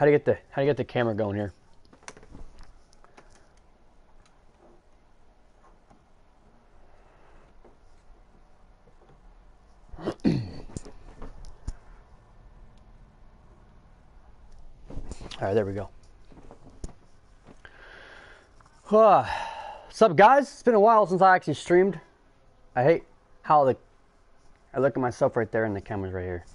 How you get the how you get the camera going here? All right, there we go. Uh, what's up, guys? It's been a while since I actually streamed. I hate how the I look at myself right there and the camera's right here.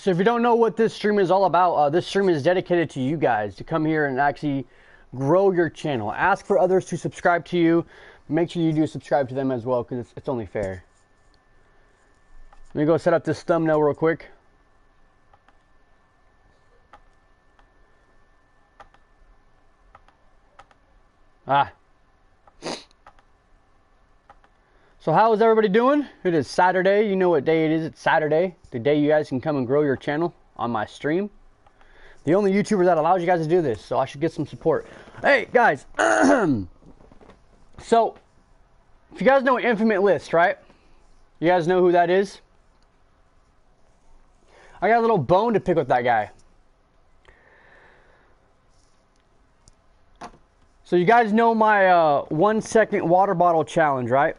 So if you don't know what this stream is all about, uh, this stream is dedicated to you guys to come here and actually grow your channel. Ask for others to subscribe to you. Make sure you do subscribe to them as well because it's, it's only fair. Let me go set up this thumbnail real quick. Ah. So how is everybody doing? It is Saturday. You know what day it is. It's Saturday. The day you guys can come and grow your channel on my stream. The only YouTuber that allows you guys to do this. So I should get some support. Hey, guys. so, if you guys know Infinite List, right? You guys know who that is? I got a little bone to pick with that guy. So you guys know my uh, one second water bottle challenge, right?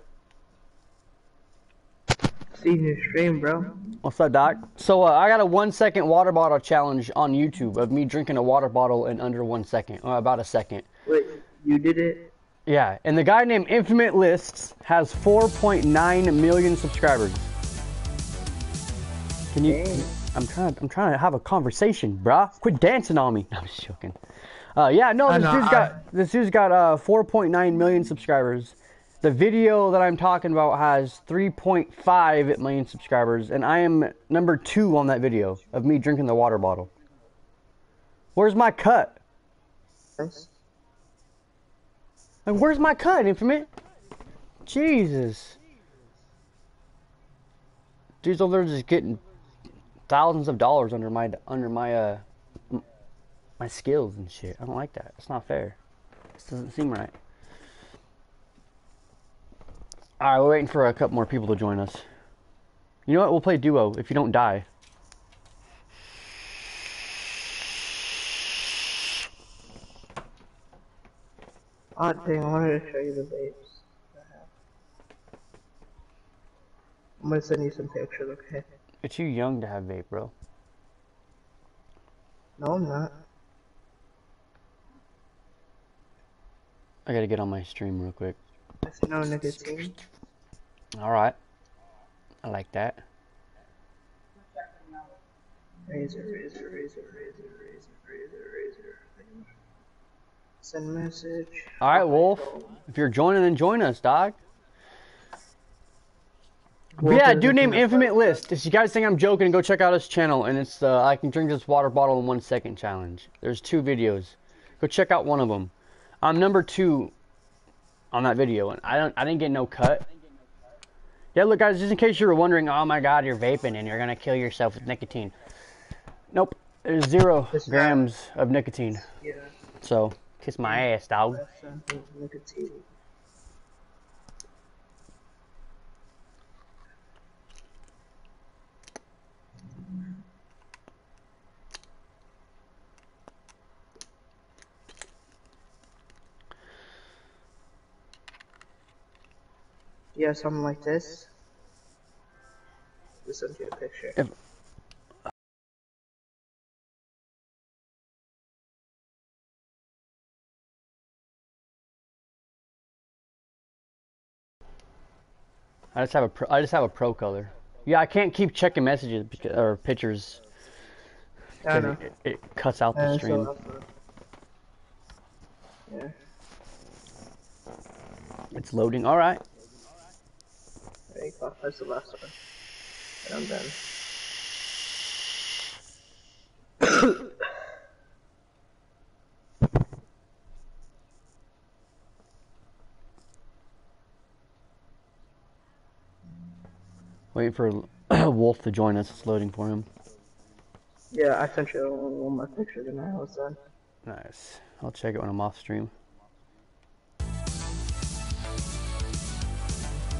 Seen your stream, bro. What's up, Doc? So uh, I got a one second water bottle challenge on YouTube of me drinking a water bottle in under one second, or about a second. Wait, you did it? Yeah, and the guy named Infinite Lists has 4.9 million subscribers. Can you? Dang. I'm trying. I'm trying to have a conversation, bruh. Quit dancing on me. I'm just joking. Uh, yeah, no, this know, dude's I- got this dude's got uh 4.9 million subscribers. The video that I'm talking about has 3.5 million subscribers, and I am number two on that video of me drinking the water bottle. Where's my cut? Like, where's my cut, Infinite? Jesus. Dude's over just getting thousands of dollars under my under my uh my skills and shit. I don't like that. It's not fair. This doesn't seem right. All right, we're waiting for a couple more people to join us. You know what? We'll play duo if you don't die. Oh, dang, I wanted to show you the have. I'm gonna send you some pictures, okay? You're too young to have vape, bro. No, I'm not. I gotta get on my stream real quick. That's no nicotine. All right. I like that. Razor, razor, razor, razor, razor, razor, razor. Send message. All right, Wolf. If you're joining, then join us, dog. But yeah, dude named Infinite Infinite List. If you guys think I'm joking, go check out his channel, and it's the I can drink this water bottle in one second challenge. There's two videos. Go check out one of them. I'm number two on that video, and I don't I didn't get no cut. Yeah, look, guys, just in case you were wondering, oh my God, you're vaping and you're gonna kill yourself with nicotine. Nope, there's zero It's not. grams of nicotine. Yeah, So kiss my ass, dog. Yeah, something like this. Just send you a picture. If- I just have a pro, I just have a pro color. Yeah, I can't keep checking messages because, or pictures. Know. It, it cuts out the Uh, so stream. Yeah. It's loading. All right. There you go. That's the last one. And I'm done. Waiting for Wolf to join us. It's loading for him. Yeah, I sent you one more picture than I was done. Nice. I'll check it when I'm off stream.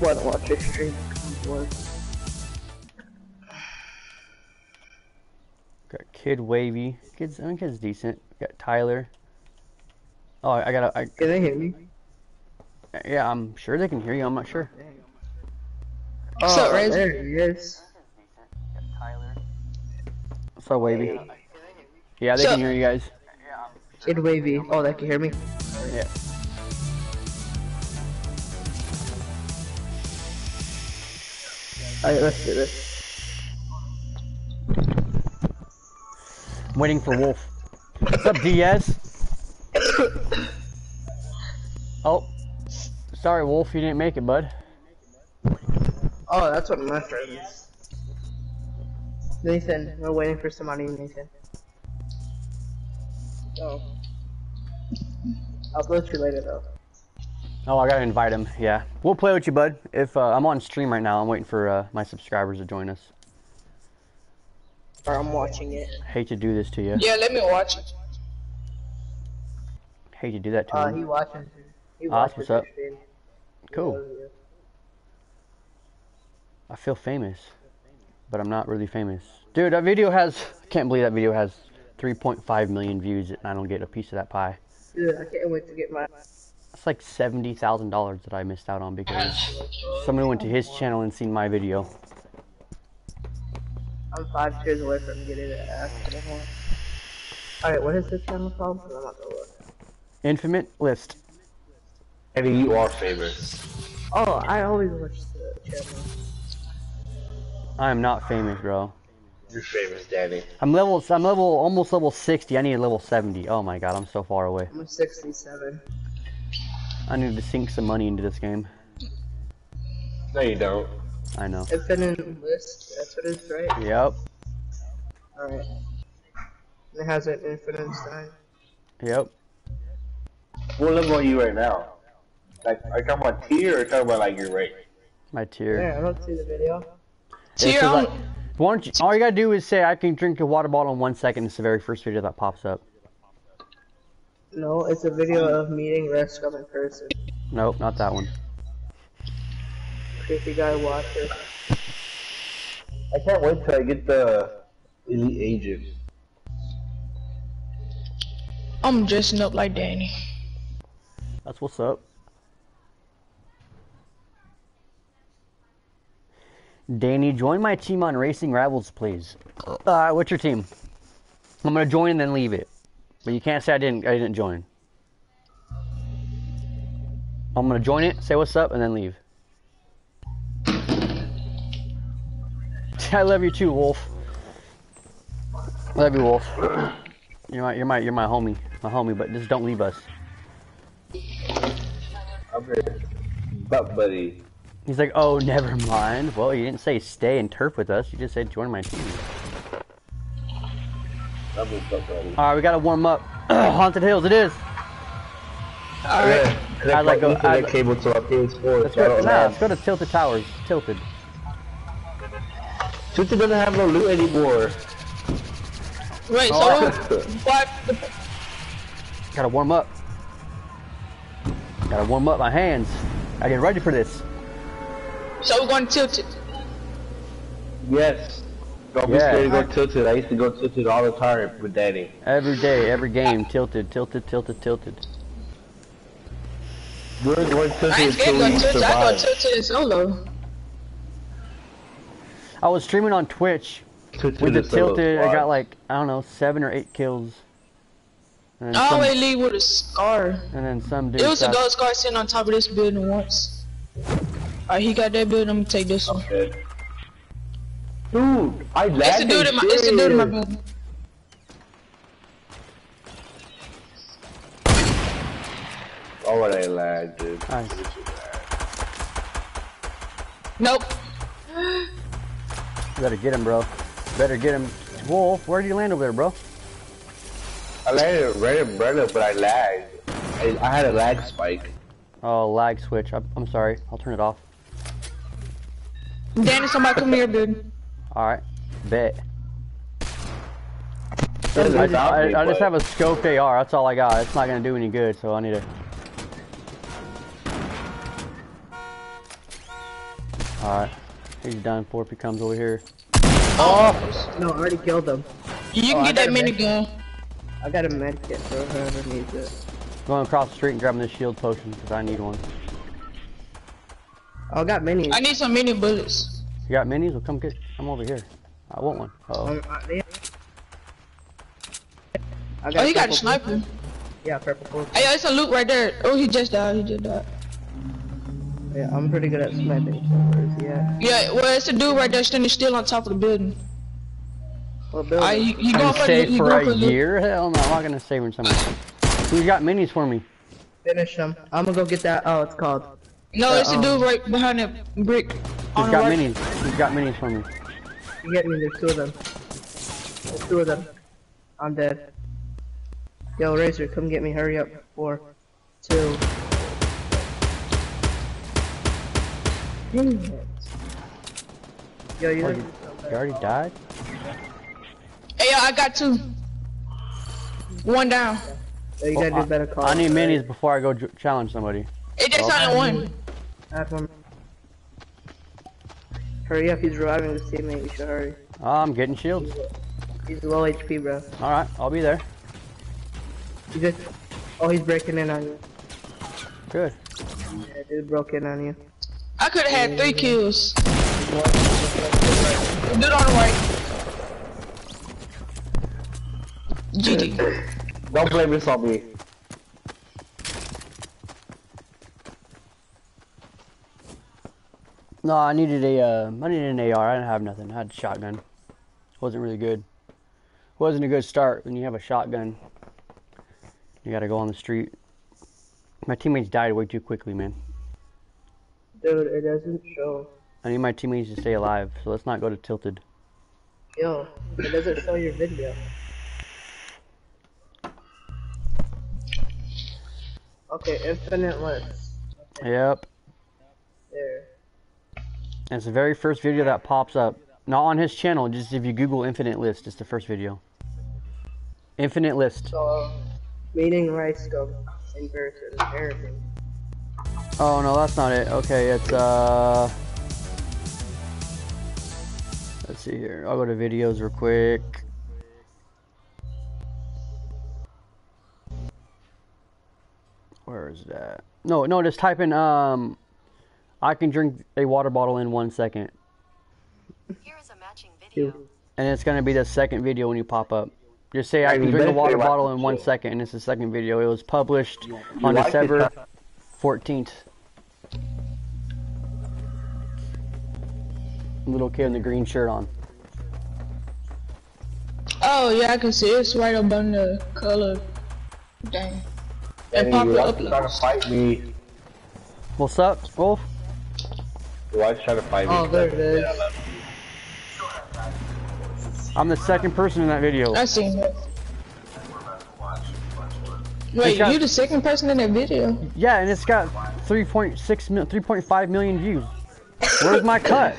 Want to watch your stream. Got Kid Wavy. Kid's, I think kid's decent. Got Tyler. Oh, I gotta. I, Can they hear me? yeah, I'm sure they can hear you. I'm not sure. Oh, What's up, Rez? There he is. Tyler. So Wavy. Yeah, they So- can hear you guys. Kid Wavy. Oh, they can hear me. Yeah. Alright, let's do this. I'm waiting for Wolf. What's up, Diaz? oh, sorry, Wolf, you didn't make it, bud. Oh, that's what my friend is. Nathan, we're waiting for somebody, Nathan. Oh. I'll let you later though. Oh, I gotta invite him. Yeah, we'll play with you, bud. If uh, I'm on stream right now, I'm waiting for uh, my subscribers to join us. Or I'm watching it. Hate to do this to you. Yeah, let me watch it. Hate to do that to Uh, him. he watches. He watches what's up? stream. Cool. I feel famous, but I'm not really famous. Dude, that video has. I can't believe that video has 3.5 million views, and I don't get a piece of that pie. Dude, I can't wait to get my. That's like seventy thousand dollars that I missed out on because somebody went to his channel and seen my video. I'm five tiers away from getting it after the. Alright, what is this channel called? 'Cause I'm not gonna look. Infinite list. I mean, you are famous. Oh, I always watch the channel. I am not famous, bro. You're famous, Danny. I'm level. I'm level almost level sixty. I need a level seventy. Oh my god, I'm so far away. I'm a 67. I need to sink some money into this game. No, you don't. I know. Infinite list, that's what it's right? Yep. Alright. It has an infinite sign. Yep. What level are you right now? Like, are you talking about tier or talking about like your rate? My tier. Yeah, I don't see the video. It's Tier, 'cause why don't you? All you gotta do is say I can drink a water bottle in one second. It's the very first video that pops up. No, it's a video of meeting RiceGum in person. Nope, not that one. Creepy guy watcher. I can't wait till I get the elite agent. I'm dressing up like Danny. That's what's up. Danny, join my team on Racing Rivals, please. Uh, what's your team? I'm gonna join and then leave it, but you can't say I didn't. I didn't join. I'm gonna join it, say what's up, and then leave. I love you too, Wolf. Love you, Wolf. You're my, you're my, you're my homie, my homie. But just don't leave us. I'm your butt buddy. He's like, oh, never mind. Well, you didn't say stay and turf with us. You just said join my team. All right, we gotta warm up. Haunted Hills, it is. Alright. Yeah, I'd like plug go- I'd- cable to our PS4. Let's so go. Nah, let's go to Tilted Towers. Tilted. Tilted doesn't have no loot anymore. Wait, Oh. so what? Gotta warm up. Gotta warm up my hands. I get ready for this. So we're going to Tilted. Yes. Don't be Yeah. scared to go tilted. I used to go tilted all the time with Danny. Every day, every game. Tilted, tilted, tilted, tilted. We're going tilted I ain't scared until we to Tilted. I go survive. Tilted in solo. I was streaming on Twitch Tilted with the is solo tilted. I got like I don't know seven or eight kills. And then I some, always leave with a scar. and then some dude. It was a shot- gold scar sitting on top of this building once. Alright, he got that building. I'm gonna take this one. Dead. Dude, I lagged It's a dude in my. It's a dude in my serious. building. Oh, what I lagged, dude. Nice. Nope. Better get him, bro. Better get him. Wolf, where did you land over there, bro? I landed right in Brenda, but I lagged. I, I had a lag spike. Oh, lag switch. I'm, I'm sorry. I'll turn it off. Danny, somebody come here, building. All right. Bet. I, just, I, I just have a scoped AR. That's all I got. It's not gonna do any good, so I need to. Alright. He's done for if he comes over here. Oh! oh! No, I already killed him. You Oh, can I get that got a med- minigun. I got a med kit for whoever needs it. Going across the street and grabbing this shield potion because I need one. Oh, I got minis. I need some mini bullets. You got minis? Well, come get. I'm over here. I want one. Uh oh. I, they- I Oh, he got a purple- sniper. Yeah, purple. purple. Hey, yo, it's a loot right there. Oh, he just died. He just died. Yeah, I'm pretty good at sniping. So where's he at? Yeah, well, it's a dude right there standing still on top of the building. What building? I, you, you going I'm for the, safe you for going a for the loot? year? Hell no, I'm not gonna save him somewhere. Who's got minis for me? Finish him. I'm gonna go get that. Oh, it's called. No, it's a Um, dude right behind that brick. Who's On got right. minis? He's got minis for me? You get me? There's two of them. There's two of them. I'm dead. Yo, Razor, come get me. Hurry up. Four, two. Dang it. Yo, you. Oh, you- You already died? Hey, yo, I got two. One down. Yo, you Oh, gotta do better calls. I need minis before I go challenge somebody. It just Oh. only one. Add one. Hurry up, he's reviving his teammate. You should hurry. Oh, I'm getting shields. He's low HP, bro. Alright, I'll be there. He just. Oh, he's breaking in on you. Good. Yeah, dude broke in on you. I could have had three kills. Dude on the right. GG. Don't blame this on me. No, I needed a, uh, I needed an AR. I didn't have nothing. I had a shotgun. Wasn't really good. Wasn't a good start when you have a shotgun. You gotta go on the street. My teammates died way too quickly, man. Dude, it doesn't show. I need my teammates to stay alive, so let's not go to Tilted. Yo, it doesn't show your video. Okay, infinite list. Yep. And it's the very first video that pops up. Not on his channel, just if you Google Infinite List, it's the first video. Infinite List. So, meeting RiceGum in person, everything. Oh no, that's not it. Okay, it's uh. Let's see here. I'll go to videos real quick. Where is that? No, no, just type in um. I can drink a water bottle in one second, Here is a matching video. and it's gonna be the second video when you pop up. Just say I Hey, can drink a water bottle in one second, and it's the second video. It was published on like December 14th. Little kid in the green shirt on. Oh, yeah, I can see it's right up on the color. Dang. And pop it wife's up. trying to fight me. What's up, Wolf? Your wife's trying to fight me. Oh, there it is. I'm the second person in that video. I seen it. Wait, got- you the second person in that video? Yeah, and it's got 3.6 mil, 3.5 million views. Where's my cut?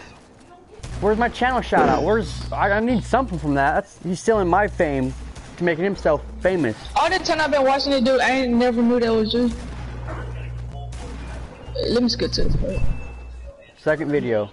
Where's my channel shout out? Where's I, I need something from that. That's he's stealing my fame to making himself famous. All the time I've been watching it, dude, I ain't never knew that was you. Let me skip to this part. Second video.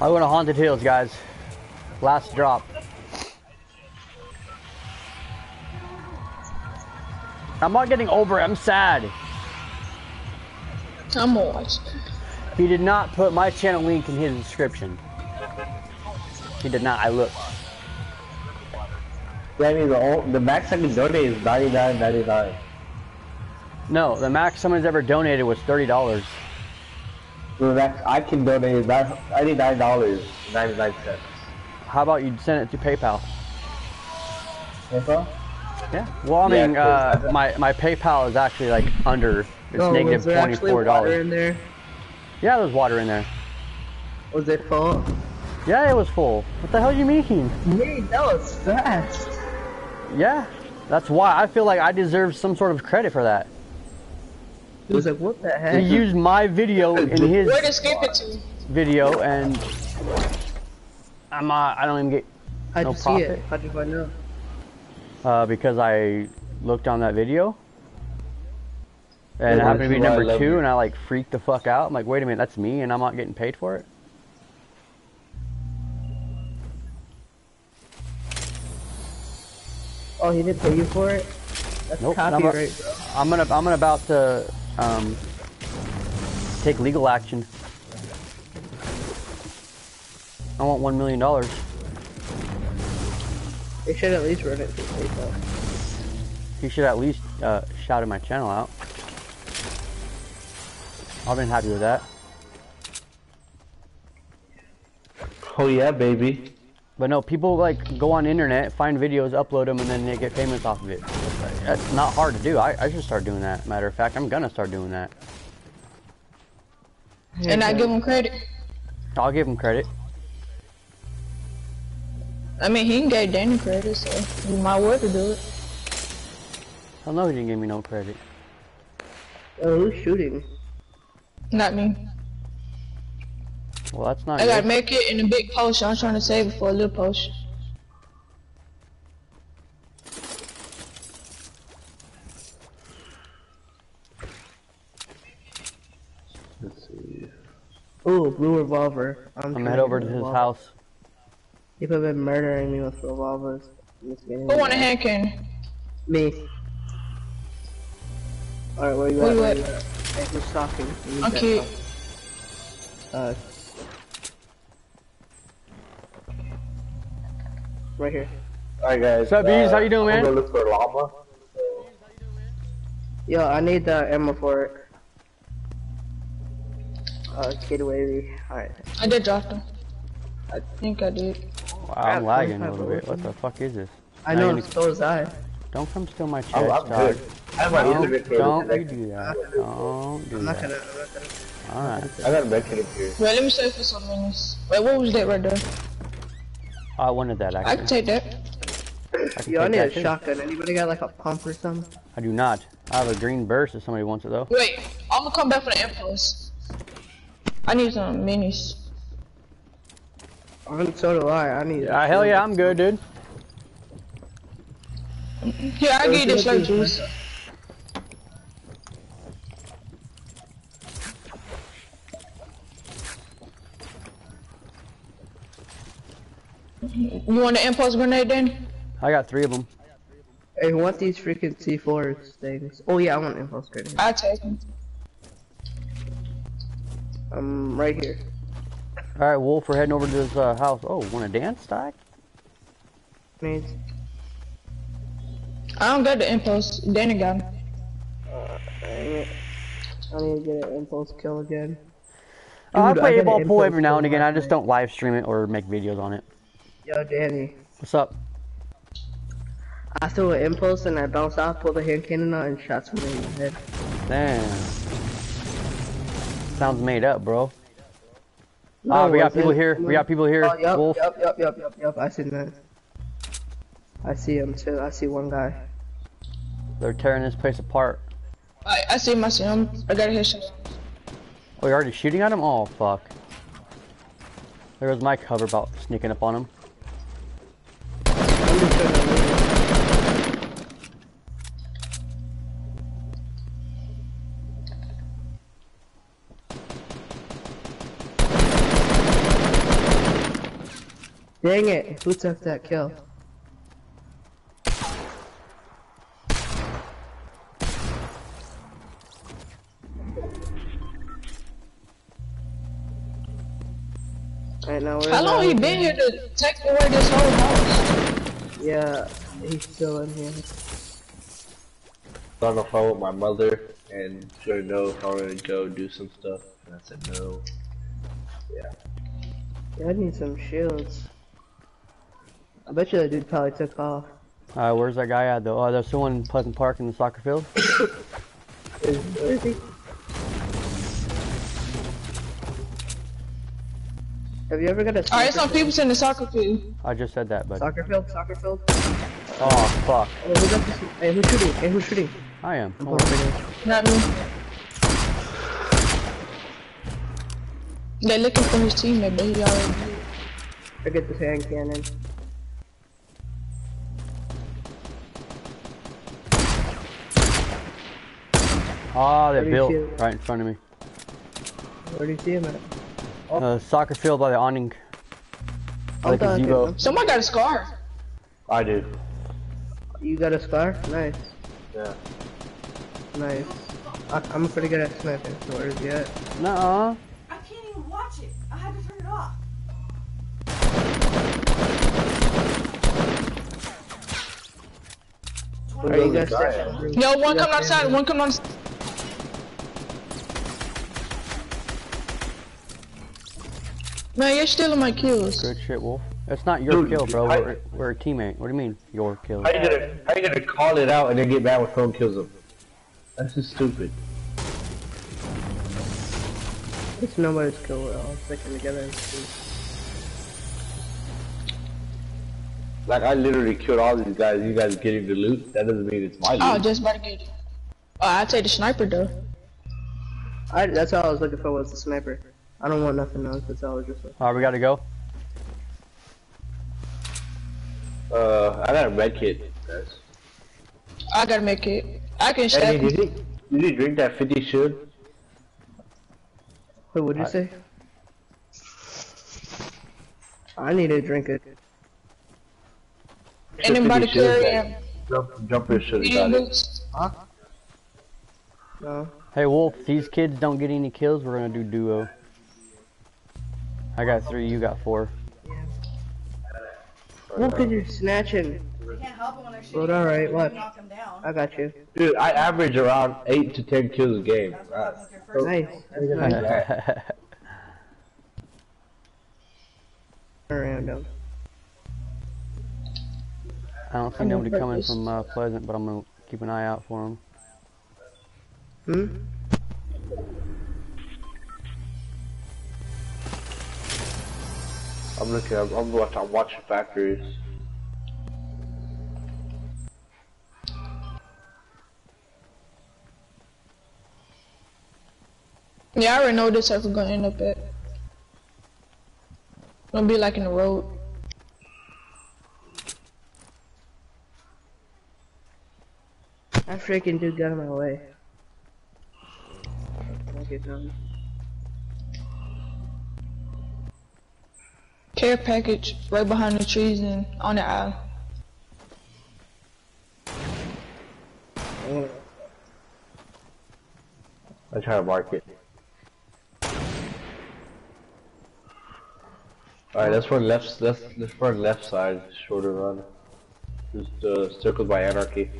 I went to Haunted Hills, guys. Last drop. I'm not getting over it. I'm sad. I'm gonna watch. He did not put my channel link in his description. He did not. I looked. Danny, the, ol- the max I can donate is ninety nine ninety nine. No, the max someone's ever donated was thirty dollars. The max I can donate is ninety nine dollars ninety nine cents. How about you send it to PayPal? PayPal? Yeah. Well, I Yeah, mean, 'cause uh, my my PayPal is actually like under. It's No, negative was there twenty actually four water dollars. in there? Yeah, there's water in there. Was it full? Yeah, it was full. What the hell are you mean? Me, that was fast. Yeah, that's why I feel like I deserve some sort of credit for that. He was like, what the heck? He used my video in his Where'd it skip it to? video, and I'm not. I don't even get How'd no you see it? How'd you find out? Uh, because I looked on that video. And it happened to be that's why I number two, you. and I like freaked the fuck out. I'm like, wait a minute, that's me, and I'm not getting paid for it. Oh, he didn't pay you for it? That's Nope, I'm not- copyright, bro. I'm gonna, I'm gonna about to um, take legal action. I want one million dollars. They should at least run it through PayPal. He should at least uh, shouted my channel out. I've been happy with that. Oh yeah, baby. But no, people like go on internet, find videos, upload them, and then they get payments off of it. That's not hard to do. I, I should start doing that. Matter of fact, I'm gonna start doing that. And I give them credit. I'll give them credit. I mean, he gave Danny credit, so you might well to do it. I know he didn't give me no credit. Oh, who's shooting? Not me. Well, that's not I gotta make it in a big post. I'm trying to save it for a little post. Let's see. Ooh, blue revolver. I'm, I'm gonna head over to his revolver. house. People have been murdering me with revolvers. I'm just getting Who want a hand cannon? Me. Alright, where you Where at? you Where at? you at? Hey, who's talking? Who's I'm that talking? Uh. Right here. Alright guys. What's up, Bees? How you doing, man? I'm gonna look for a llama. Yo, I need the ammo for it. Uh, kid wavy. Alright. I did drop them. I think I did. Wow, I'm Crap, lagging a little bit. What the fuck is this? I know, you and so was I. Don't come steal my chest, Oh, I'm dog. good. I have my Don't, internet cable don't you do that. Don't do I'm not that. gonna, I'm not gonna. Alright. I got a medkit up here. Wait, let me save for some minutes. Wait, what was that right there? I wanted that I can actually. take that. I can Yo, I need that a too. shotgun. Anybody got like a pump or something? I do not. I have a green burst if somebody wants it though. Wait, I'm gonna come back for the impulse. I need some minis. I mean, so do I. I need. Uh, hell yeah, I'm good, dude. Here, I give you this slurp juice. You want the impulse grenade then? I got three of them. Hey, who want these freaking C4 things? Oh yeah, I want impulse grenade. I take them. I'm right here. All right, Wolf, we're heading over to this uh, house. Oh, want to dance, stack? Grenades. I don't got the impulse. Danny got 'em. Dang it. I need to get an impulse kill again. Uh, I Dude, play got ball an pool every now and again. I just don't live stream it or make videos on it. Yo, Danny. What's up? I threw an impulse and I bounced off, pulled a hand cannon out, and shot somebody in the head. Damn. Sounds made up, bro. No, Ah, we got wasn't. people here. We got people here. Oh, yep, Wolf. Yep, yep, yup, yup, yup. I see that. I see him too. I see one guy. They're tearing this place apart. I, I see my sim. I got a headshot. Oh, you're already shooting at him? Oh, fuck. There goes my cover about sneaking up on him. Dang it, who took that kill? Alright, now How long that he been here to take away this whole house? Yeah, he's still in here. I on the phone with my mother and she wanted to know if I wanted to go do some stuff. And I said no. Yeah. Yeah, I need some shields. I bet you that dude probably took off. Alright, where's that guy at though? Oh, there's someone in Pleasant Park in the soccer field. Where is he? Have you ever got a Alright, there's some people in the soccer field. I just said that, but Soccer field, soccer field. Oh, fuck. Hey, who's, up hey, who's shooting? Hey, who's shooting? I am. Not me. They're looking for his teammate, but he already Look at this hand cannon. Ah, Where they do you built right in front of me. Where do you see him at? Uh, soccer field by the awning. Oh, Like a okay. zero. Someone got a scar. I do. You got a scar? Nice. Yeah. Nice. I, I'm pretty good at sniping, so where's he at? Nuh-uh. I can't even watch it. I had to turn it off. Are you guys Guy. second? One You coming outside, one coming outside. Man, you're stealing my kills. Good shit, Wolf. It's not your Dude, kill, bro. I- We're, we're a teammate. What do you mean, your kill? How you gonna how you gonna call it out and then get mad when someone kills him? That's just stupid. It's nobody's kill. We're all sticking together. Like I literally killed all these guys. You guys getting the loot? That doesn't mean it's my oh, loot. Oh, just about to get it. Oh, I'd take the sniper though. I, that's all I was looking for was the sniper. I don't want nothing else. That's all I just looking. Alright, we gotta go. Uh, I got a red kit, guys. I gotta make it. I can Hey, did it. you, did you drink that 50 should? Wait, what'd you I- say? I need to drink it. Anybody 50 should, carry him? Jump, jumper should have Medium got it. boots. No. Hey, Wolf, these kids don't get any kills. We're gonna do duo. I got three, you got four. No, cause you're snatching. I can't help it when they're shooting. Well, alright, what? Knock them down. I got you. Dude, I average around 8 to 10 kills a game. That's what Right. happens with your first Nice. kill. That's nice. Around them. I don't see I'm nobody coming from uh, Pleasant, but I'm gonna keep an eye out for them. Hmm? I'm looking, I'm, I'm, watching, I'm watching factories. Yeah, I already know this circle gonna end up at. Gonna be like in the road. I freaking dude got in my way. Okay, done. Care package right behind the trees and on the aisle. I try to mark it. Alright, that's for left, that's, that's for left side, shorter run. Just, uh, circled by anarchy.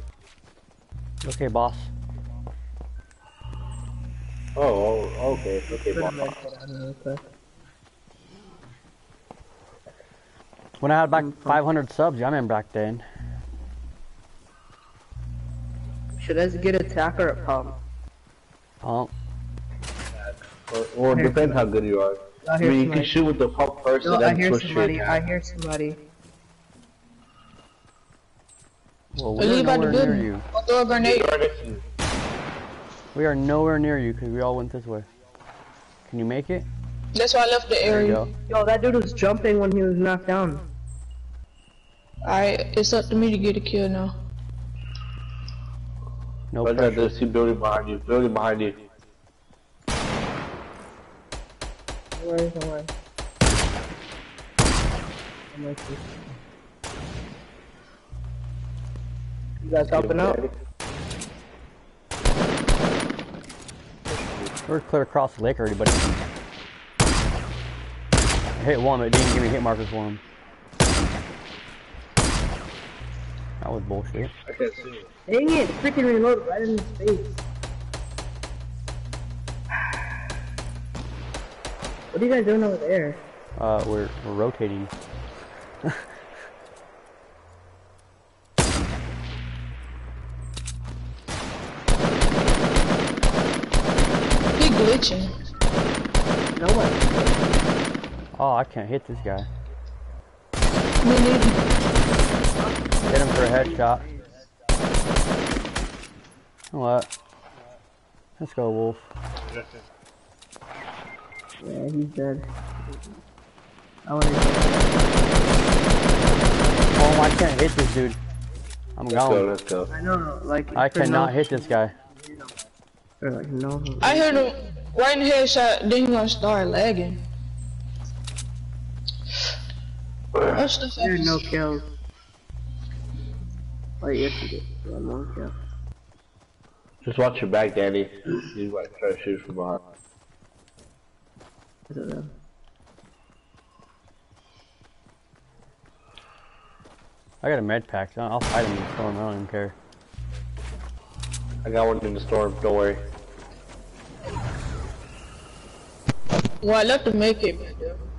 Okay, boss. Oh, oh okay, okay, boss. med kit on real quick. When I had back mm, 500 subs, yeah, I remember back then. Should I get attack or a pump? Oh, Or, or depends how good you are. I I hear mean, you can somebody. shoot with the pump first No, and I then hear switch to your somebody. I hear somebody. well, Well, we're leave nowhere near you. I'll throw a grenade. We are nowhere near you because we all went this way. Can you make it? That's why I left the area. go. Yo, that dude was jumping when he was knocked down. Alright, it's up to me to get a kill now. No Right there, pressure. there's two building behind you, building behind you. Where is the one? I'm with you. You guys helping out? We're clear across the lake already, buddy. I hit one, but it didn't give me hit markers for him. That was bullshit. I can't see it. Dang it! Freaking reload right in his face. What are you guys doing over there? Uh, we're, we're rotating. He glitching. No one. Oh, I can't hit this guy. Me neither. Hit him for a headshot. You know What? Let's go, Wolf. Yeah, he's dead. I want to. Oh, I can't hit this dude. I'm Let's go, going. let's go. I know, like. I cannot no- hit this guy. Like no. I hit him right in the headshot, then he gonna start lagging. That's the There are no fuck. kills. Oh, yes, you did. Yeah, no kill. Just watch your back, Danny. You might try to shoot from behind. Is it them? I got a med pack. so I'll fight him in the storm. I don't even care. I got one in the storm, don't worry. Well, I left him make it. back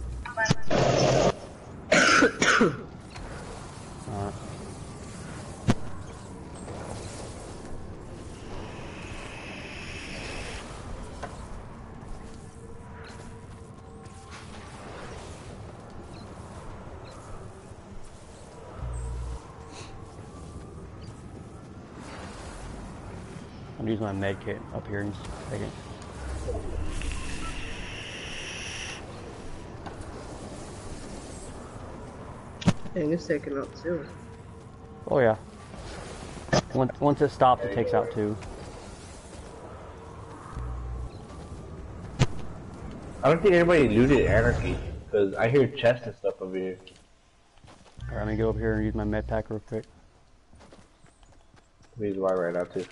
I'm my med kit up here in a second. Dang, it's taking out too. Oh yeah. Once once it stops, it takes out two. I don't think anybody looted Anarchy, because I hear chests and stuff over here. Alright, let me go up here and use my med pack real quick. Maybe why right now too.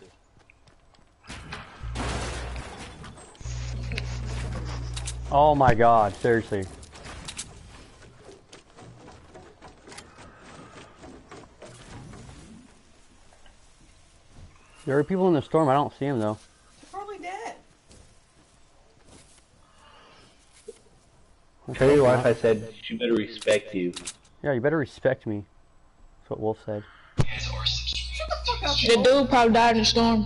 Oh my god, seriously. There are people in the storm, I don't see them though. They're Probably dead. Tell your wife I said she better respect you. Yeah, you better respect me. That's what Wolf said. The dude probably died in the storm.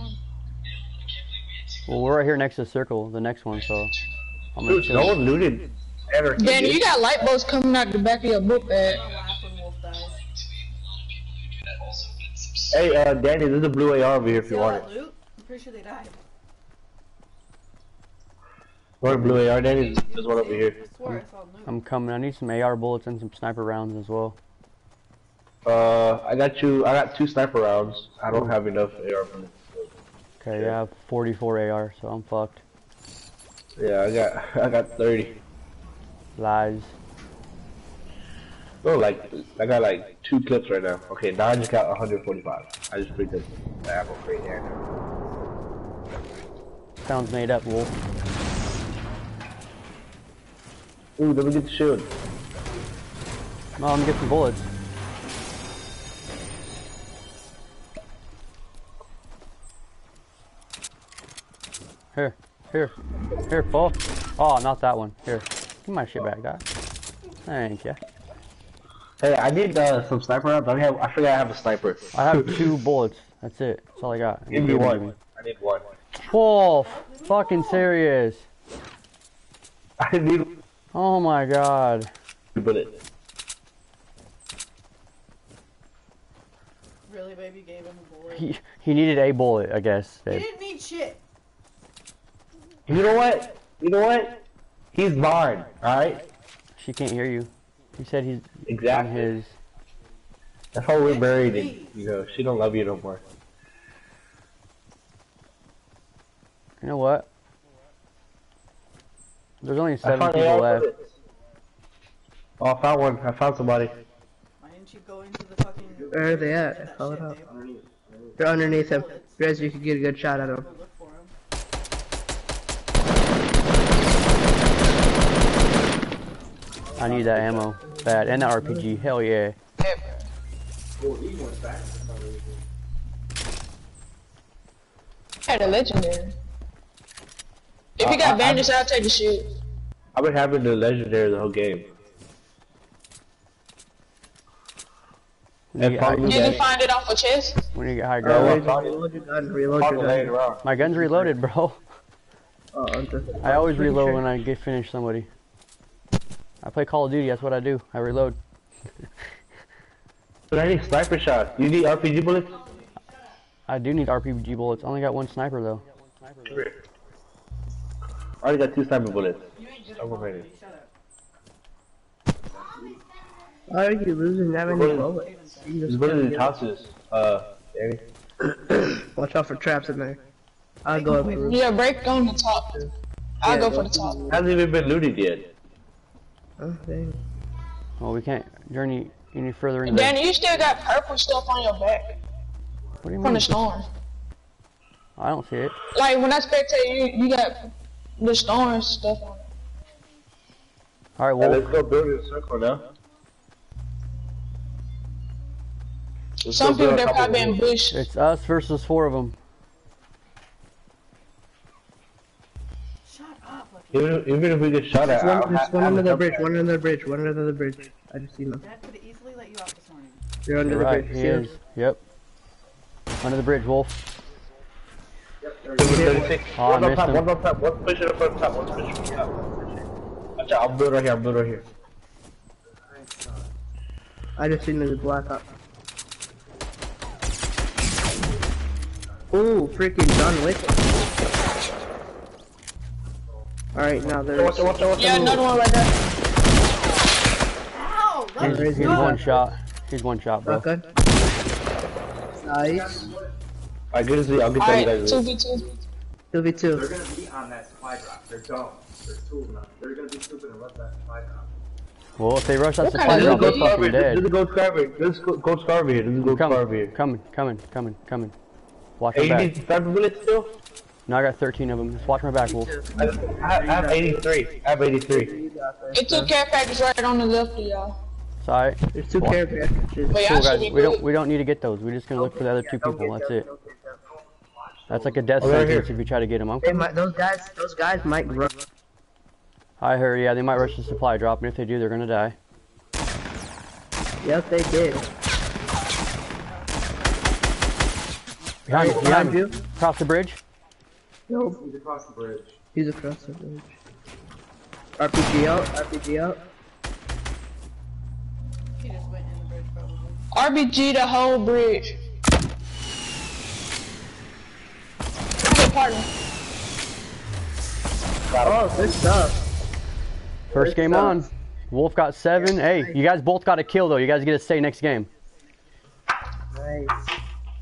Well, we're right here next to the circle, the next one, so I'm gonna Dude, chill. no one looted Anarchy. Danny, you got light bulbs coming out the back of your book bag. I'll laugh when Wolf dies. Hey, uh, Danny, there's a blue AR over here if See you all want that it. loot? I'm pretty sure they died. Want a blue AR, Danny? There's one over here. I swear I saw loot. I'm coming. I need some AR bullets and some sniper rounds as well. Uh, I got you. I got two sniper rounds. I don't have enough AR bullets. Okay, yeah, I have 44 AR, so I'm fucked. Yeah, I got I got 30. Lies. No, like I got like two clips right now. Okay, now I just got 145. I just picked the ammo crate here. Sounds made up, Wolf. Ooh, let me get the shield. No, I'm gonna get some bullets. Here, here, here, full. Oh, not that one. Here, give my shit back, guy. Thank you. Hey, I need uh, some sniper rounds. I have. I forgot I have a sniper. I have two bullets. That's it. That's all I got. Give me Give it to one. I need one. Wolf, fucking serious. I need Oh my god. a bullet. Really, baby gave him a bullet. He he needed a bullet, I guess. He didn't need shit. You know what? You know what? He's mine. All right. She can't hear you. He said he's on Exactly. his. That's how we're married, and you know she don't love you no more. You know what? There's only seven people left. bullets. Oh, I found one. I found somebody. Why didn't you go into the fucking. Where are they at? I followed up. They're underneath him. Rez, you could get a good shot at him. Look for him. I need that ammo. Bad. And that RPG. Hell yeah. had a legendary. If Uh, you got I- bandits, I'll take the shield. I've been having the legendary the whole game. When you And get high, You find it off a chest. when you get high ground. I Reload, found your gun. Reload your gun. My gun's reloaded, bro. Oh, I'm just, I always reload when I get finished somebody. I play Call of Duty. That's what I do. I reload. But I need sniper shots. You need RPG bullets? I do need RPG bullets. I only got one sniper though. I already got two sniper bullets. I'm remaining. Why are you losing that many What- bullets? You There's just one of the get- houses. Uh, Watch out for traps in there. I'll go up the roof. Yeah, break on the top. I'll Yeah, go go for the top. Hasn't even been looted yet. Oh, dang. Well, we can't journey any further into. Danny, you still got purple stuff on your back What do you from mean? the storm. I don't see it. Like when I spectate you, you got the storm stuff on it. All right, Yeah, well, let's go build a circle now. Let's Some people a they're probably in of- bush. it's us versus four of them. Shut up, Lucky. Even, even if we get shot at, There's I'll one, there's ha- one have under the bridge, one under the bridge, one under the bridge. I just seen them. Dad could have easily let you out this morning. They're under You're the right, bridge. he See 'em? is. Yep. Under the bridge, Wolf. Give me 36. Oh, I One's on missed top, him. one's on top, one's pushing up on top, one's pushing up on top. Watch out, I'll build right here, I'll build right here. I just seen the black up. Ooh, freaking John Wick. Alright, now there's. out, watch out, watch Yeah, another one right there. Ow! He's, he's Crazy. one shot. He's one shot, bro. Okay. Nice. Alright, good to see I'll get Alright, you guys. two v two. 2v2. They're gonna be on that supply drop. They're dumb. There's two of them. They're gonna be stupid and let that supply drop. Well, if they rush that What supply drop, they're idiot? fucking There's dead. a gold scarver, there's a gold scarver here, there's a gold scarver Coming, here. coming, coming, coming, coming, coming. Watch my Hey, you back. need sniper bullets still? No, I got 13 of them. Just watch my back, Wolf. I, I, I have 83, I have 83. It two care packages right on the left of y'all. Sorry. It's alright. There's two care packages. But y'all Cool, guys. We don't we don't need to get those. We're just gonna look for the other two people. That's it. That's like a death Oh, sentence here. if you try to get them. I'm They might, those guys, those guys might run. I heard, yeah, they might rush the supply drop, and if they do, they're gonna die. Yes, they did. Behind, you, behind you. you. Across the bridge. Nope. He's across the bridge. He's across the bridge. RPG out. RPG out. He just went in the bridge, probably. RPG the whole bridge. Good partner. Oh, good stuff. First game stuff. on. Wolf got seven. Hey, you guys both got a kill though. You guys get to stay next game. Nice.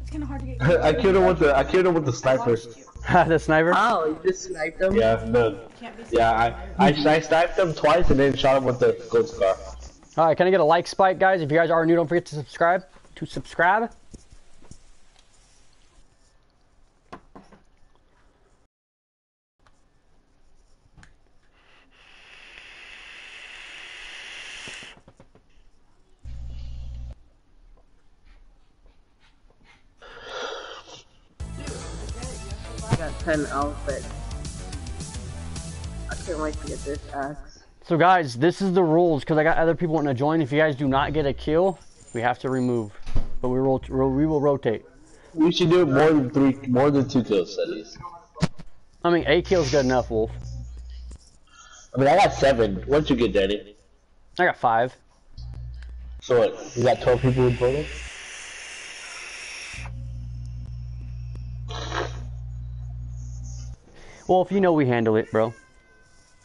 It's kind of hard to get. I killed him with the, I killed him with the sniper. the sniper. Oh, you just sniped him? Yeah, the, Can't be yeah, I, I, I sniped him twice and then shot him with the gold scar. All right, can I get a like spike, guys? If you guys are new, don't forget to subscribe. To subscribe. 10 outfits. I can't wait to get this axe. So guys, this is the rules because I got other people wanting to join. If you guys do not get a kill, we have to remove. But we will we will rotate. We should do more than three, more than two kills at least. I mean, eight kills good enough, Wolf. I mean, I got seven. What'd you get, Danny? I got five. So what? You got 12 people in total? Wolf, you know we handle it, bro.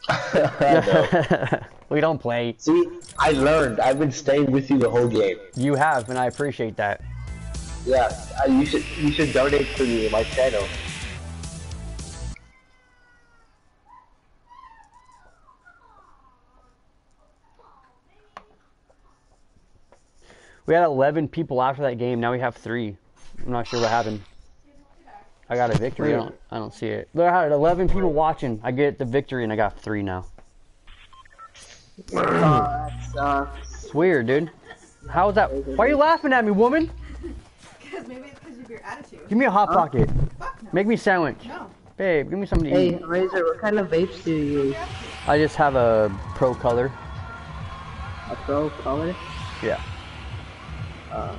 We don't play. See, I learned. I've been staying with you the whole game. You have, and I appreciate that. Yeah, uh, I, you should you should donate to me, my channel. We had 11 people after that game. Now we have three. I'm not sure what happened. I got a victory. I don't, I don't see it. But I had 11 people watching. I get the victory, and I got three now. Oh, that sucks. It's weird, dude. How is that? Why are you laughing at me, woman? Because maybe it's because of your attitude. Give me a hot pocket. No. Make me a sandwich. No. Babe, give me something to Hey, eat. Razor, what kind of vapes do you use? I just have a pro color. A pro color? Yeah. Okay,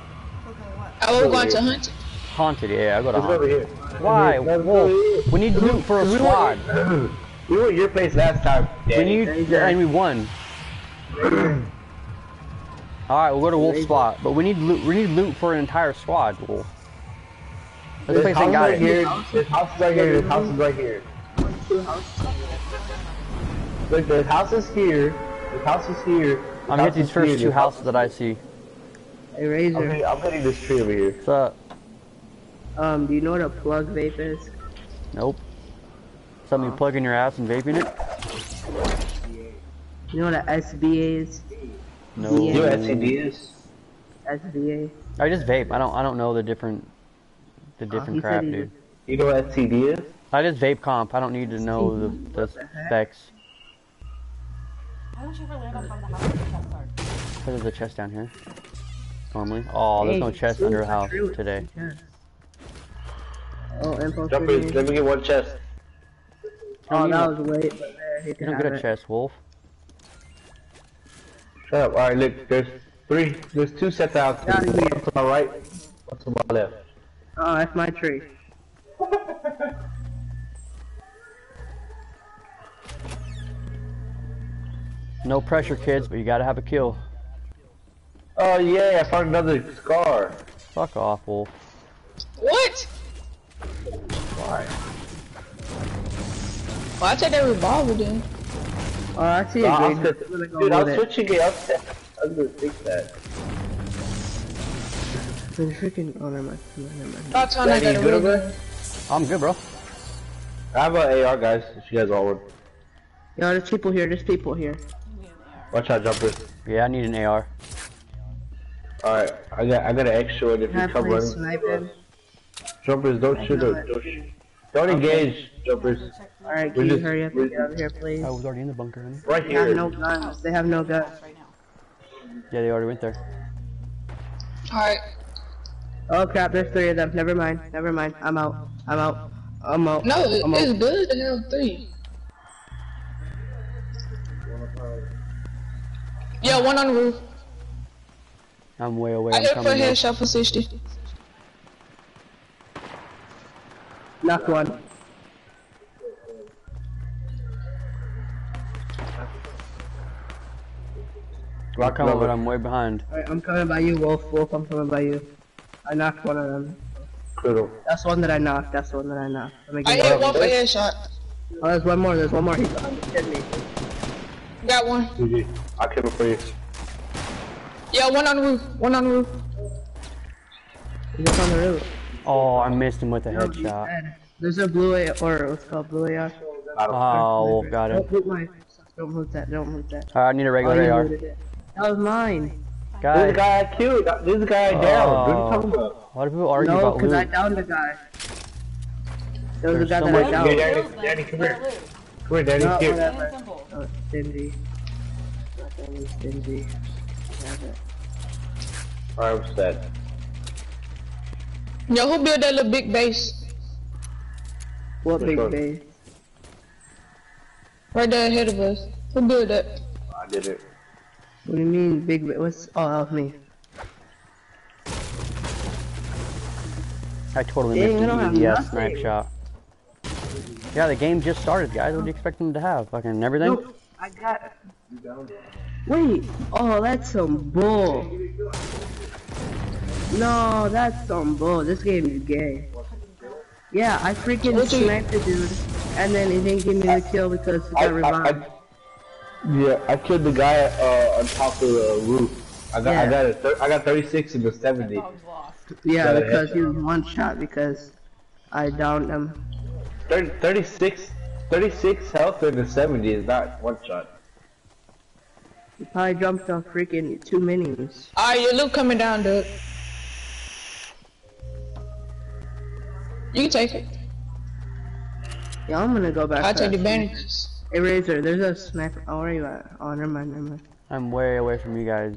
what? I was going to hunt. Haunted, yeah, I go to Let's over here. Why? Let's Wolf, we need loot for a squad. were- We were at your place last time. We Danny. need, and we won. Alright, we'll go to Wolf spot, but we need loot, we need loot for an entire squad, Wolf. This There's place ain't got right it. here. There's houses right here. There's houses right here. Two houses. Look, there's houses here. There's houses here. There's I'm gonna hit houses these first here, two there's houses that I see. Hey Razor, hitting, I'm hitting this tree over here. What's up? Um, do you know what a plug vape is? Nope. Something you plug in your ass and vaping it? You know what a SBA is? No. You know what STD is? SBA. I just vape. I don't. I don't know the different, the different he crap, dude. You know what STD is? I just vape comp. I don't need to know the, the the specs. Why don't you ever land on top of the house with the chest guard? Because there's a chest down here. Normally. Oh, there's no chest ooh, under a house true. today. Yes. Oh, impulse Jumpers, grenade. let me get one chest. Oh, you that don't- was late, but there, he You can don't get a it. chest, Wolf. Shut up. Alright, look, there's three, there's two sets out. Get here. One to my right, one to my left. Oh, that's my tree. No pressure, kids, but you gotta have a kill. Oh yeah, I found another scar. Fuck off, Wolf. What? Why? Well, I take that revolver dude. Oh, I see a No, I was green. gonna- I'm gonna go Dude, I with was it. switching it. I was, I was gonna fix that. Been freaking. Oh, never mind. Never mind, never mind. About I Danny, got a you good real over gun. I'm good, bro. I have an AR, guys. If you guys all want. Yo, there's people here. There's people here. Watch out, jumpers. Yeah, I need an AR. Alright, I got I got an extra one if Can you come please running. snipe him? Jumpers, don't shoot know us. Don't, shoot. don't engage, jumpers. Alright, can you just- hurry up and get over here, please? I was already in the bunker, honey. Right They have here. no guns. They have no guns. Right now. Yeah, they already went there. Alright. Oh crap, there's three of them. Never mind. Never mind. I'm out. I'm out. I'm out. No, I'm it's out. good to have three. Yeah, one on the roof. I'm way away. I I'm hit for a coming. though. headshot for 60. Knock one. I'm coming, but I'm way behind. Alright, I'm coming by you, Wolf. Wolf, I'm coming by you. I knocked one of them. Critical. That's the one that I knocked. That's the one that I knocked. Let me I get hit it. one for headshot. Oh, there's one more. There's one more. He's behind me. Got one. GG. I'll kill him for you. Yeah, one on roof. One on roof. He's up on the roof. Oh, I missed him with a No, headshot. There's a blue A or what's called blue AR. I don't Oh, got him. Don't loot my. Don't loot that. Don't loot that. Alright, I need a Oh, regular you AR. That was mine. This the guy I killed. This the guy I down. What are you Oh. talking about? why do people argue No, about because I downed the guy. There was There's a guy so that I downed. Danny, Kills them. Danny, come here. Come here, Danny. No, Here. whatever. Plain. Oh, stingy. Fucking stingy. Have it. Alright, I'm set. Yo, who built that little big base? What Which big one? base? Right there ahead of us. Who built that? I did it. What do you mean big base? What's? Oh, that was me. I totally Dang, missed I don't an have EDS snipe shot. Yeah, the game just started, guys. What do you expect them to have? Fucking everything? No, I got. Wait. Oh, that's some bull. No, that's some bull. This game is gay. Yeah, I freaking What you- sniped the dude, and then he didn't give me the kill because he got revived. I, I, yeah, I killed the guy uh, on top of the roof. I got, I got a thir- I got 36 in the 70. Yeah, got because he was one shot because I downed him. 30, 36, 36 health in the 70 is not one shot. He probably jumped off freaking two minis. Alright, your loot coming down, dude. You can take it. Yeah, I'm gonna go back. I'll take the bandages. Hey Razor, there's a sniper. Oh, where are you at? Oh, never mind, never mind. I'm way away from you guys.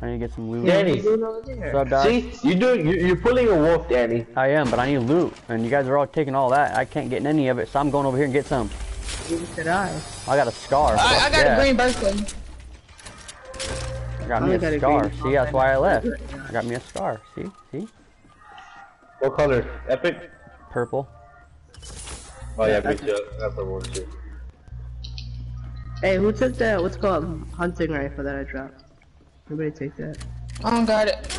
I need to get some loot. Yeah, Danny. what are you doing over there? Up, guys? See, you doing, you, you're pulling a wolf, Danny. I am, but I need loot. And you guys are all taking all that. I can't get any of it, so I'm going over here and get some. Neither should I. I got a scar. I, I got yeah. a green birthday. I got I me only got a a scar. See, that's why I left. I got me a scar. See? See? What color? Epic? Purple. Oh yeah, me too. That's the one too. Hey, who took that? What's it called hunting rifle that I dropped? Everybody take that. I don't got it.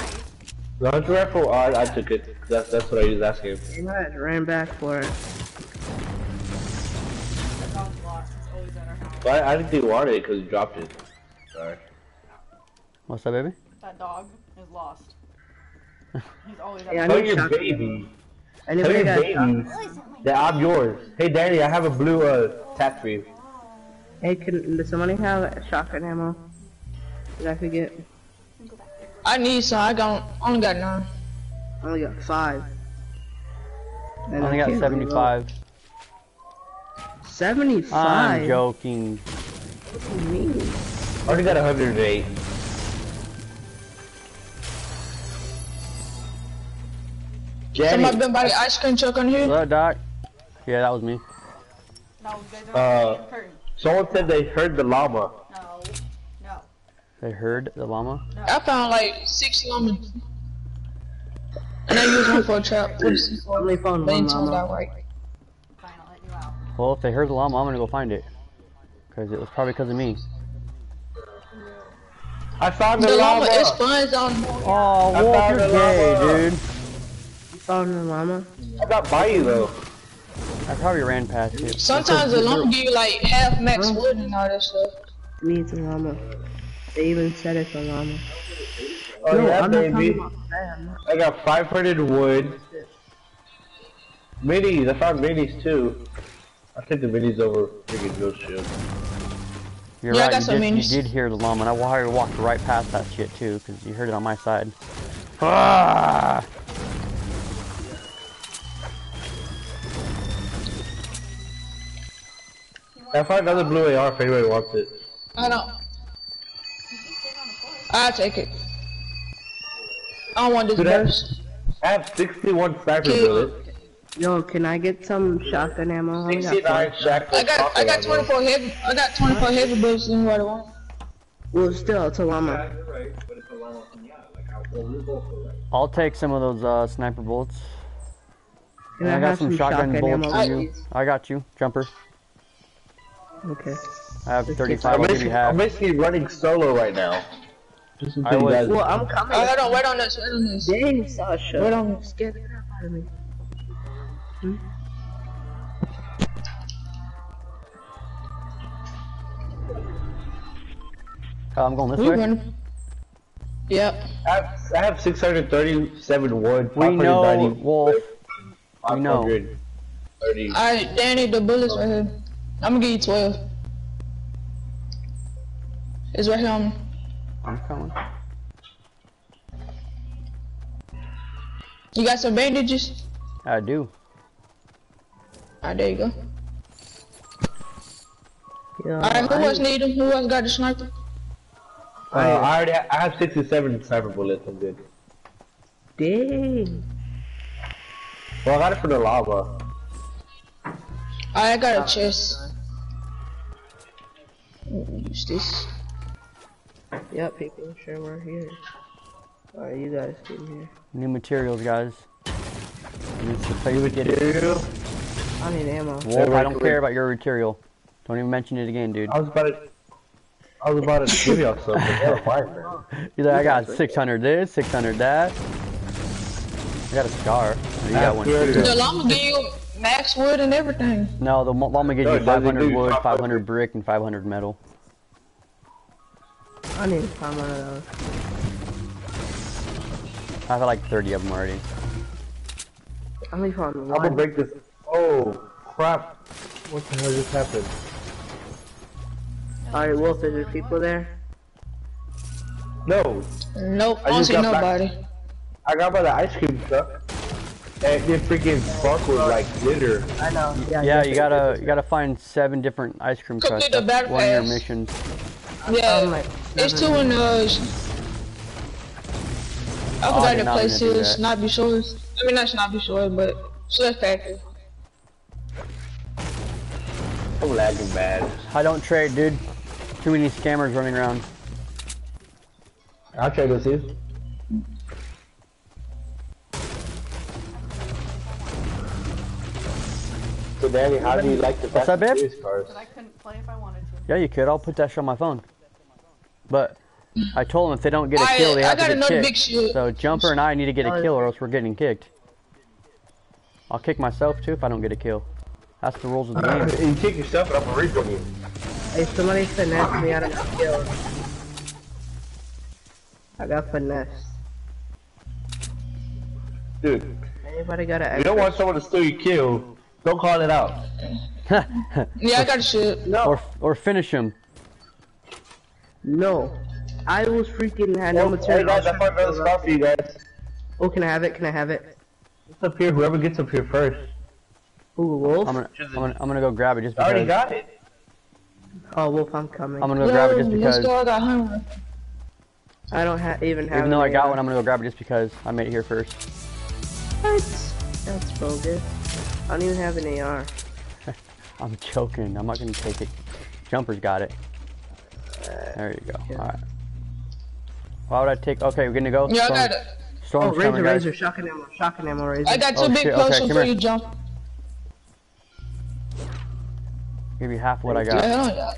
Launch rifle? Oh, I, I took it. That's that's what I used last game. Hey, I ran back for it. The dog's lost. It's always at our house. But I, I didn't think you wanted it because you dropped it. Sorry. What's that, baby? That dog is lost. He's always Yeah, I Tell need your baby. Ammo. Tell Anybody your got baby that I'm yours. Hey, Danny, I have a blue uh, tap for you. Hey, can does somebody have a shotgun ammo that I could get? I need some. I got only got nine. I only got five. I And only got can't reload. 75. 75? I'm joking. What do you mean? I already got 108. Somebody been by the ice cream truck on here. Hello, Doc. Yeah, that was me. No, you guys are Uh, someone said they heard the llama. No. No. They heard the llama. No. I found like six lemons. And I used one for a trap. Only found one llama. Right. Fine, I'll let you out. Well, if they heard the llama, I'm gonna go find it. Because it was probably because of me. I found the, The llama llama. is fun on. Oh, I Wolf, you're gay, llama. dude. You found the llama? I got by you though. I probably ran past it. Sometimes the llama give you like half max wood and all that stuff. To me, it's a llama. They even said it's a llama. Oh no, yeah, I'm baby. talking about that. I'm not- I got 500 wood. Minis, I found minis too. I take the minis over freaking ghost shield. You're Yeah, I right, got you some did, you did hear the llama, and I walked right past that shit too, because you heard it on my side. Ah! I found another blue AR if anybody wants it. I don't. I'll take it. I don't want this Dude, I- burst. I have 61 sniper bullets. Yo, can I get some shotgun ammo? I only got 69 four. shackles. I got I got 24 heavy. I got 24 heavy bullets. Anybody want? Well, still, it's a llama. Yeah, you're right, but it's a llama yeah. Like, I, well, we're both correct. I'll take some of those uh, sniper bullets. Can And I, I got some, some shotgun, shotgun, bullets ammo, for you. I got you, jumper. Okay. I have 35. I'm I'll basically, I'm basically running solo right now. I was- Well, I'm coming. Oh, hold on. Wait on this. Wait on this. Dang, Sasha. Wait on this. Get the crap out of me. Uh, I'm going this We way. running. Yep. I have, I have 637 wood. We know, Wolf. We know. 530. Alright, Danny, the bullets right here. I'm gonna give you 12. It's right here on me. I'm coming. You got some bandages? I do. Alright, there you go. Yo, Alright, who I- else need them? Who else got the sniper? Uh, I already ha- I have 67 sniper bullets. I'm good. Dang. Well, I got it from the lava. Alright, I got a chest. Use this. Yep, people sure we're here. Alright, you guys get in here. New materials, guys. This is place to get it. I need ammo. Wolf, wait, I don't care about your material. Don't even mention it again, dude. I was about to. I was about to give y'all something. Never. You're like, I got 600 this, 600 that. I got a scar. You got one After- too. The llama give you max wood and everything. No, the mo- llama gives No, you 500 wood, 500. 500 brick, and 500 metal. I need to find one of those. I have like 30 of them already. I only found I'm gonna break this. Oh crap! What the hell just happened? Alright, Wolf, is there people there? No, Nope, I I don't just see got back- nobody. I got by the ice cream truck, and it freaking sparkled like glitter. I know. Yeah, Yeah, you gotta you gotta find seven different ice cream trucks. Complete the That's battle one of your missions. Yeah, I'm like it's two seven. in the. Uh, I Oh, I forgot did the place to do is. that. Not be shores. I mean, not not be shores, but Swift Factory. I'm lagging bad. I don't trade, dude. Too many scammers running around. I'll trade to see. So Danny, how do you like the What's that, Fast babe? Cars? But I couldn't play if I wanted to. Yeah, you could. I'll put that shit on my phone. But I told them if they don't get a kill, they I have got to get another kicked. big shield. So Jumper and I need to get a kill, or else we're getting kicked. I'll kick myself too if I don't get a kill. That's the rules of the uh, game. you kick yourself and I'm gonna reach on you. Hey, somebody finessed me out of my kill. I got finessed. Dude, Anybody got an you don't want someone to steal your kill. Don't call it out. Yeah, I got a shit. No, or or finish him. No. I was freaking had no Hey material. guys, I found another spot for you guys. Oh, can I have it? Can I have it? It's up here. Whoever gets up here first. Ooh, wolf? I'm gonna I'm gonna, I'm gonna go grab it just because. I already got it. Oh, wolf, I'm coming. I'm gonna go grab it just let's because. go. I got hungry. I don't ha even have Even though an I got AR. one, I'm gonna go grab it just because I made it here first. What? That's bogus. I don't even have an AR. I'm joking. I'm not gonna take it. Jumper's got it. There you go. yeah. All right. Why would I take? Okay, we're gonna go. Yeah, I got it. Oh, razor, coming, guys. razor, shotgun ammo, shotgun ammo, razor. I got two Oh, big shit, okay, posts come before here. you jump. Give you half what I Yeah, got. yeah.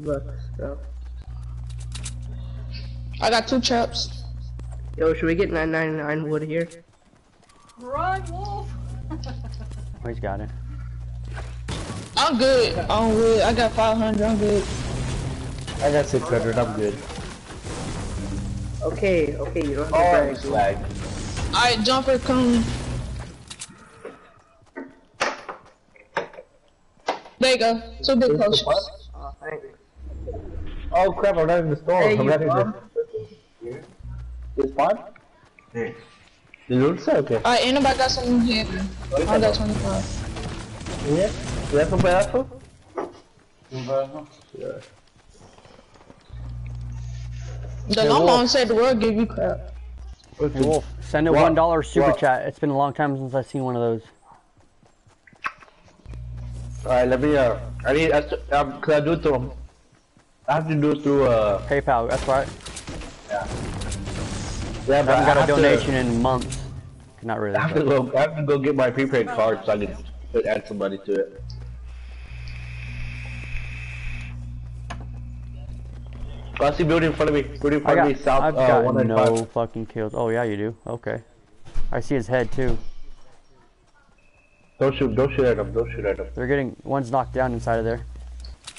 Look, so. I got two traps. Yo, should we get 999 wood here? Run, wolf! Oh, he's got it. I'm good. I'm good. I got 500. I'm good. I got 600. I'm good. Okay, okay, you don't have to Oh, brag. slag. Alright, jumper, come. There you go. Two big posts. Oh, thanks. Oh crap! I'm not in the store. Hey, I'm you not in the. This spot? Yeah. You don't say okay. Alright, anybody got something here? I got 25. Yeah. ¿Ya un pedazo? The long one said the world give you crap. Hey, Wolf, send a one dollar super What? chat. It's been a long time since I've seen one of those. Alright, let me, uh, I need, I, st- um, cause I do it through, um, I have to do it through, uh, PayPal. That's right. yeah, I but haven't I got a have to- donation in months. Not really. I have to go, I have to go get my prepaid card so I can add some money to it. Oh, I see building in front of me, building in I front got, of me, south, I've uh, got 195. no fucking kills. Oh yeah, you do. Okay. I see his head too. Don't shoot, don't shoot at him, don't shoot at him. They're getting one's knocked down inside of there.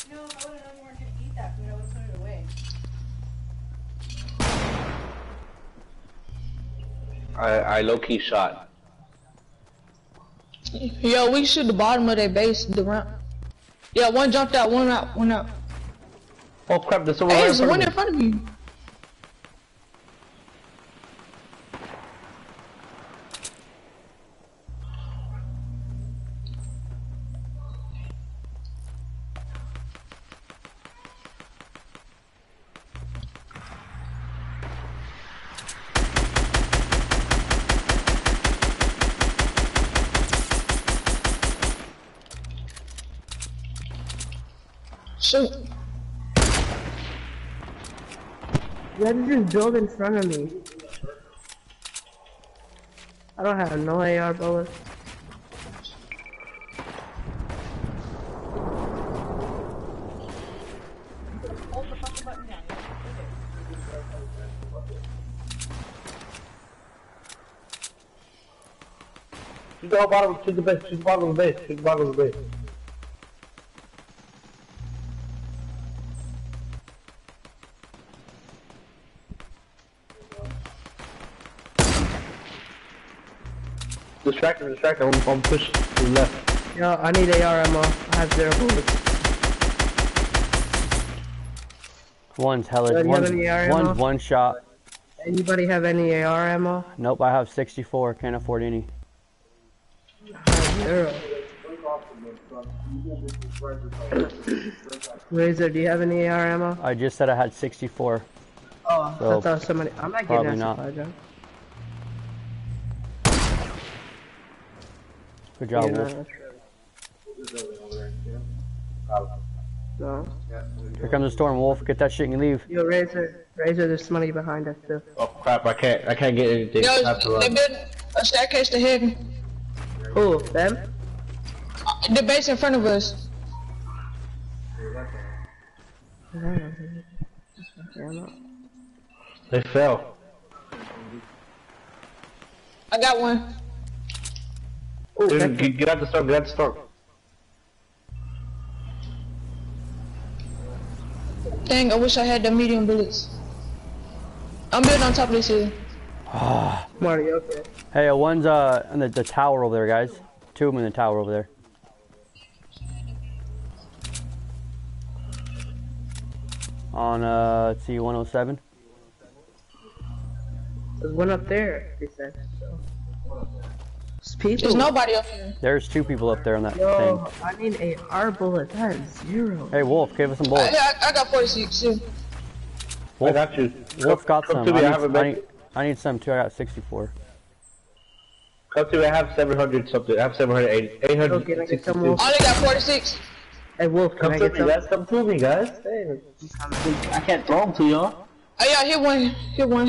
You know, if I would have known you weren't gonna eat that food, I would have put it away. I, I low-key shot. Yo, we shoot the bottom of their base, the ramp. Yeah, one jumped out, one out, one out. Oh crap, there's someone Hey, right in front of me. Just build in front of me. I don't have no AR bullets. You have to. The bottom, base, shoot the bottom of the base, shoot the bottom of the base. Distract him, distract him, I'm, I'm pushing to the left. Yo, I need AR ammo. I have zero bullets. One's hella. Do you One's, one's one shot. Anybody have any AR ammo? Nope, I have 64. Can't afford any. I have zero. Razor, do you have any AR ammo? I just said I had 64. Oh, So, I thought somebody. I'm not getting probably that not. supply drop. Good job, Yeah, Wolf. no, that's right. No. Here comes the storm, Wolf. Get that shit and leave. Yo, Razor, Razor, there's money behind us too. Oh crap, I can't, I can't get anything. Yo, I have to they built a staircase to heaven. Who? Them? The base in front of us. They fell. I got one. Oh, Dude, that- get, get out the storm, get out the storm. Dang, I wish I had the medium bullets. I'm building on top of this hill. Marty, okay. Hey, uh, one's uh in the, the tower over there, guys. Two of them in the tower over there. On uh, let's see, 107. There's one up there, they said. So. There's people. There's nobody up here. There's two people up there on that Yo, thing. I need a R bullet. That is zero. Hey, Wolf, give us some I, bullets. I, I got 46 too. I got you. Wolf got come some. to me, I I have a need, I, need, I need some too. I got 64. Come to me, I have 700 something. I have 780. Yo, can I get 862. I only got 46. Hey, Wolf, can Come I to get me, some? guys. Come to me, guys. Hey, I can't throw them to y'all. Oh yeah, hit one, hit one